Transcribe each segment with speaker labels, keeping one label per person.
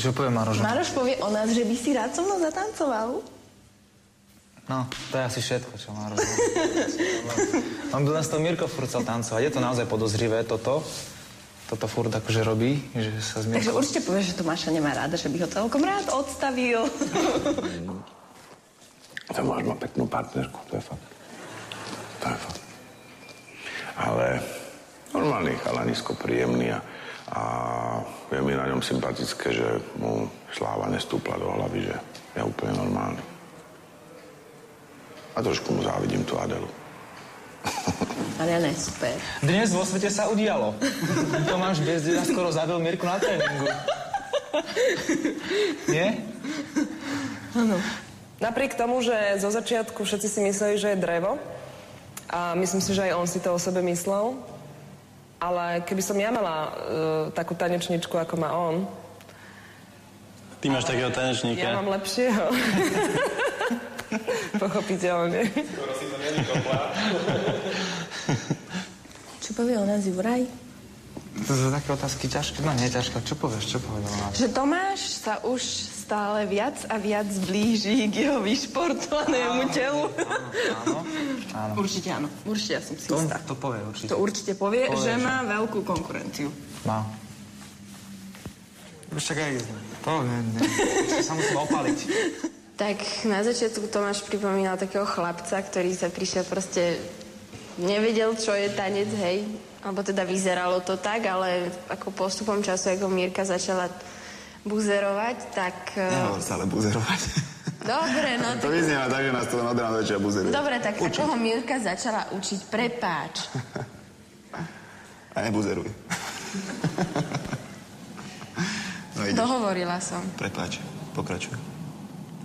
Speaker 1: Čo povie Maroš?
Speaker 2: Maroš povie o nás, že by si rád so mnou zatancoval.
Speaker 1: No, to je asi všetko, čo Maroš. On by len s tou Mirko furt chcel tancovať. Je to naozaj podozrivé, toto. Toto furt akože robí, že sa s
Speaker 2: Takže
Speaker 1: Mirkou...
Speaker 2: určite povieš, že Tomáša nemá ráda, že by ho celkom rád odstavil.
Speaker 3: Tomáš má peknú partnerku, to je fakt. To je fakt. Ale normálny chalanisko, príjemný a, a je mi na ňom sympatické, že mu sláva nestúpla do hlavy, že je úplne normálny. A trošku mu závidím tú Adelu.
Speaker 2: Ale ne, super.
Speaker 1: Dnes vo svete sa udialo. Tomáš Bezdina skoro zabil Mirku na tréningu. Nie?
Speaker 4: Napriek tomu, že zo začiatku všetci si mysleli, že je drevo, a myslím si, že aj on si to o sebe myslel, ale keby som ja mala uh, takú tanečničku, ako má on,
Speaker 5: Ty máš takého tanečníka.
Speaker 4: ja mám lepšieho. Pochopiteľne.
Speaker 2: Čo povie o nás Juraj?
Speaker 1: To sú také otázky ťažké. No nie ťažké. Čo povieš? Čo povedal?
Speaker 2: Že Tomáš sa už stále viac a viac blíži k jeho vyšportovanému telu.
Speaker 1: Áno, áno.
Speaker 2: Určite áno. Určite, ja som si
Speaker 1: To,
Speaker 2: istá.
Speaker 1: to povie určite.
Speaker 2: To určite povie,
Speaker 1: Povie,
Speaker 2: že
Speaker 1: že-
Speaker 2: má veľkú konkurenciu.
Speaker 1: Má. Však aj... To ne, ne. Sa musím opaliť.
Speaker 6: Tak na začiatku Tomáš pripomínal takého chlapca, ktorý sa prišiel proste... Nevedel, čo je tanec, hej. Alebo teda vyzeralo to tak, ale ako postupom času, ako Mírka začala buzerovať, tak... eh,
Speaker 7: Nehovor stále buzerovať.
Speaker 6: Dobre, no
Speaker 7: To
Speaker 6: tak...
Speaker 7: vyznieva tak, že nás to len od rána večera buzeruje.
Speaker 6: Dobre, tak ako ho Mírka začala učiť, prepáč.
Speaker 7: A nebuzeruj. no ideš.
Speaker 6: Dohovorila som.
Speaker 7: Prepáč, pokračuj.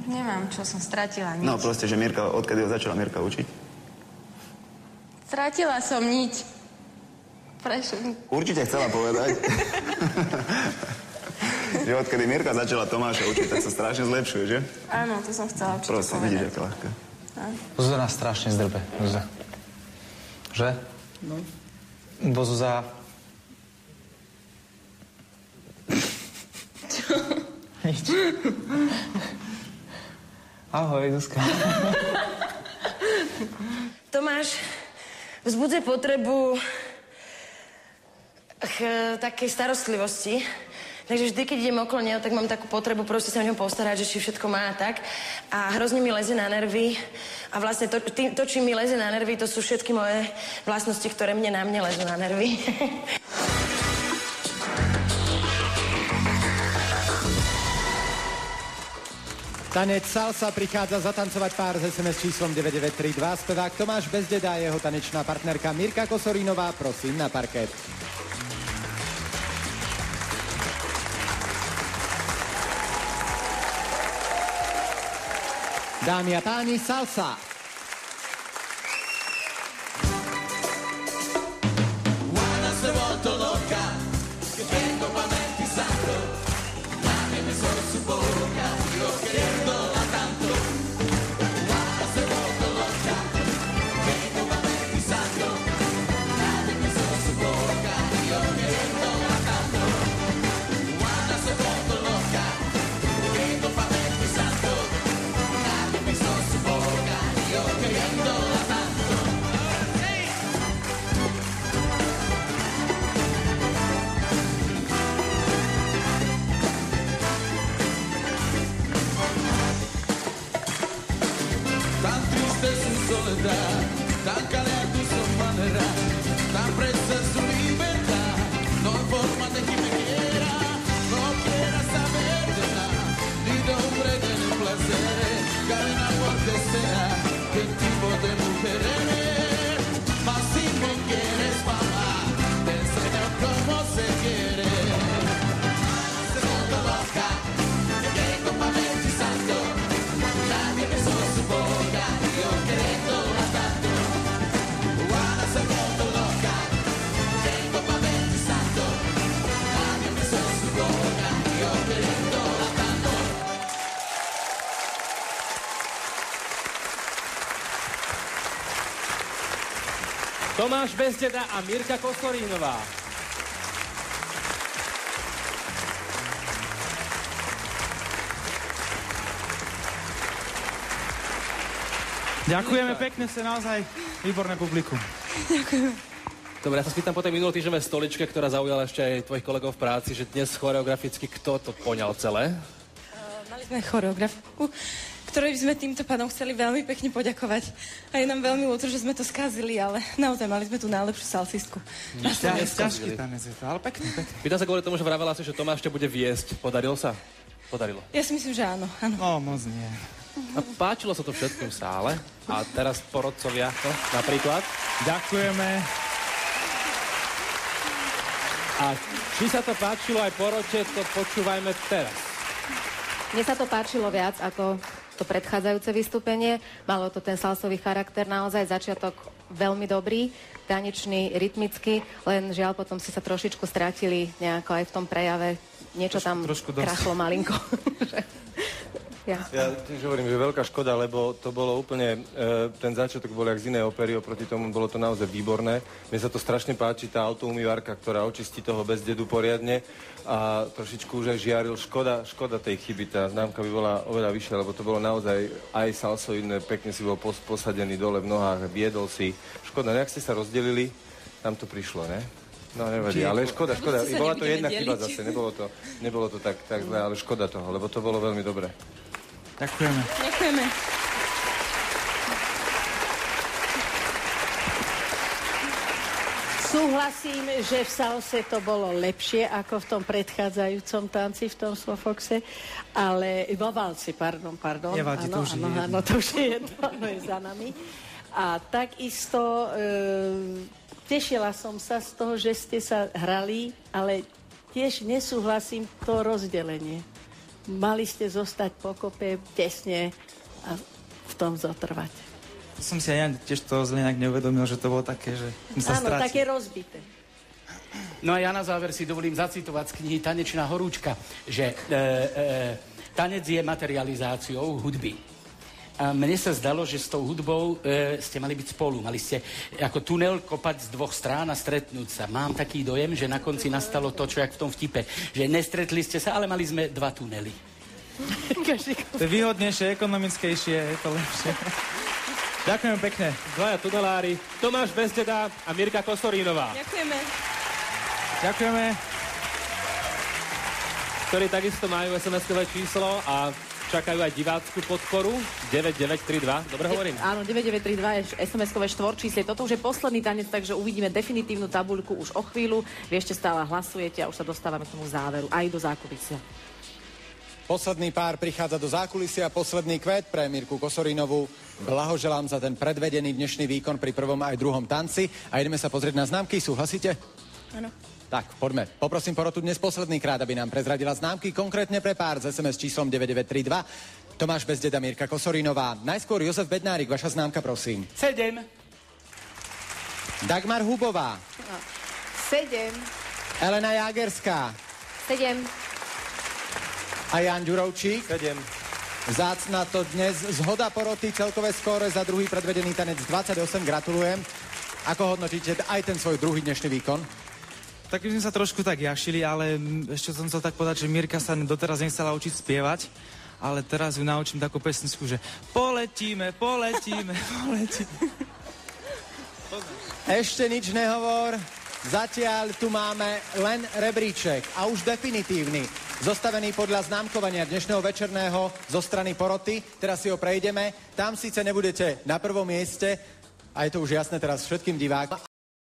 Speaker 6: Nemám, čo som stratila nič.
Speaker 7: No proste, že Mirka, odkedy ho začala Mirka učiť?
Speaker 6: Stratila som nič. Prečo?
Speaker 7: Určite chcela povedať. Že odkedy Mirka začala Tomáša učiť, tak sa strašne zlepšuje, že?
Speaker 6: Áno, to som chcela určite
Speaker 7: Proste,
Speaker 6: povedať.
Speaker 7: vidíš, aké ľahké.
Speaker 1: Zuzana nás strašne zdrbe. Zuza. Že? No. Bo Zuza... Čo? Nič. Ahoj, Zuzka.
Speaker 8: Tomáš vzbudzuje potrebu ch, takej starostlivosti. Takže vždy, keď idem okolo neho, tak mám takú potrebu proste sa o ňom postarať, že či všetko má a tak. A hrozne mi leze na nervy. A vlastne to, tý, to, čím mi leze na nervy, to sú všetky moje vlastnosti, ktoré mne na mne lezú na nervy.
Speaker 9: Tanec Salsa prichádza zatancovať pár z SMS číslom 9932. Spevák Tomáš Bezdeda a jeho tanečná partnerka Mirka Kosorínová, prosím na parket. Dámy a páni, Salsa.
Speaker 10: Tomáš Bezdeda a Mirka Kostorínová.
Speaker 11: Ďakujeme pekne, ste naozaj výborné publikum. Ďakujeme.
Speaker 12: Dobre, ja sa spýtam po tej minulý stoličke, ktorá zaujala ešte aj tvojich kolegov v práci, že dnes choreograficky kto to poňal celé?
Speaker 13: Uh, mali sme choreografku, ktorej by sme týmto pádom chceli veľmi pekne poďakovať. A je nám veľmi ľúto, že sme to skazili, ale naozaj mali sme tu najlepšiu salsistku. Na Slovensku.
Speaker 11: Ťažký tanec je to, ale pekný, pekný.
Speaker 12: Pýtam sa kvôli tomu, že vravela si, že Tomáš ťa bude viesť. Podarilo sa? Podarilo.
Speaker 13: Ja si myslím, že áno. áno.
Speaker 11: No, moc nie.
Speaker 12: A páčilo sa to všetkým v sále. A teraz porodcovia to napríklad.
Speaker 11: Ďakujeme.
Speaker 12: A či sa to páčilo aj porote, to počúvajme teraz.
Speaker 14: Mne sa to páčilo viac ako to predchádzajúce vystúpenie. Malo to ten salsový charakter, naozaj začiatok veľmi dobrý, tanečný, rytmický, len žiaľ potom si sa trošičku stratili nejako aj v tom prejave. Niečo tam
Speaker 11: trošku
Speaker 14: krachlo malinko. ja.
Speaker 15: Ja tiež hovorím, že veľká škoda, lebo to bolo úplne, e, ten začiatok bol jak z inej opery, oproti tomu bolo to naozaj výborné. Mne sa to strašne páči, tá autoumývarka, ktorá očistí toho bez dedu poriadne a trošičku už aj žiaril. Škoda, škoda tej chyby, tá známka by bola oveľa vyššia, lebo to bolo naozaj aj salsoidné, pekne si bol pos, posadený dole v nohách, viedol si. Škoda, nejak ste sa rozdelili, tam to prišlo, ne? No nevadí, ale škoda, škoda. Bola to jedna chyba zase, nebolo to, nebolo to tak, tak zle, ale škoda toho, lebo to bolo veľmi dobré.
Speaker 11: Ďakujeme.
Speaker 13: Ďakujeme.
Speaker 16: Súhlasím, že v salse to bolo lepšie ako v tom predchádzajúcom tanci, v tom Slofoxe, ale vo valci, pardon, pardon.
Speaker 11: Nevadí, to
Speaker 16: áno,
Speaker 11: už je
Speaker 16: áno,
Speaker 11: jedno.
Speaker 16: áno, to už je jedno, áno, je za nami. A takisto e, tešila som sa z toho, že ste sa hrali, ale tiež nesúhlasím to rozdelenie. Mali ste zostať pokope tesne a v tom zotrvať.
Speaker 11: Som si aj ja tiež to zle neuvedomil, že to bolo také, že sa
Speaker 16: Áno,
Speaker 11: strátil.
Speaker 16: také rozbité.
Speaker 17: No a ja na záver si dovolím zacitovať z knihy Tanečná horúčka, že e, e, tanec je materializáciou hudby. A mne sa zdalo, že s tou hudbou e, ste mali byť spolu. Mali ste ako tunel kopať z dvoch strán a stretnúť sa. Mám taký dojem, že na konci nastalo to, čo jak v tom vtipe. Že nestretli ste sa, ale mali sme dva tunely.
Speaker 11: To je výhodnejšie, ekonomickejšie, je to lepšie. Ďakujem pekne.
Speaker 12: Dvaja tunelári, Tomáš Bezdeda a Mirka Kosorínová,
Speaker 13: Ďakujeme.
Speaker 11: Ďakujeme.
Speaker 12: ktorí takisto majú SMS-kové číslo a čakajú aj divácku podporu 9932. Dobre hovorím?
Speaker 18: Áno, 9932 je SMS-kové štvorčíslie. Toto už je posledný tanec, takže uvidíme definitívnu tabuľku už o chvíľu. Vy ešte stále hlasujete a už sa dostávame k tomu záveru, aj do zákulisia.
Speaker 19: Posledný pár prichádza do zákulisia, posledný kvet pre Mirku Kosorínovú. Blahoželám za ten predvedený dnešný výkon pri prvom aj druhom tanci a ideme sa pozrieť na známky, súhlasíte?
Speaker 13: Áno.
Speaker 19: Tak, poďme. Poprosím porotu dnes posledný krát, aby nám prezradila známky, konkrétne pre pár z SMS číslom 9932. Tomáš Bezdeda, Mirka Kosorínová. Najskôr Jozef Bednárik, vaša známka, prosím.
Speaker 17: Sedem.
Speaker 19: Dagmar Hubová.
Speaker 16: Sedem.
Speaker 19: Elena Jagerská.
Speaker 14: Sedem.
Speaker 19: A Jan Ďurovčík.
Speaker 15: 7.
Speaker 19: Zácna to dnes. Zhoda poroty, celkové skóre za druhý predvedený tanec 28. Gratulujem. Ako hodnotíte aj ten svoj druhý dnešný výkon?
Speaker 11: Tak my sme sa trošku tak jašili, ale ešte som chcel tak povedať, že Mirka sa doteraz nechcela učiť spievať, ale teraz ju naučím takú pesničku, že poletíme, poletíme, poletíme.
Speaker 19: Ešte nič nehovor. Zatiaľ tu máme len rebríček a už definitívny. Zostavený podľa známkovania dnešného večerného zo strany poroty. Teraz si ho prejdeme. Tam síce nebudete na prvom mieste, a je to už jasné teraz všetkým divákom,